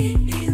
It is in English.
You.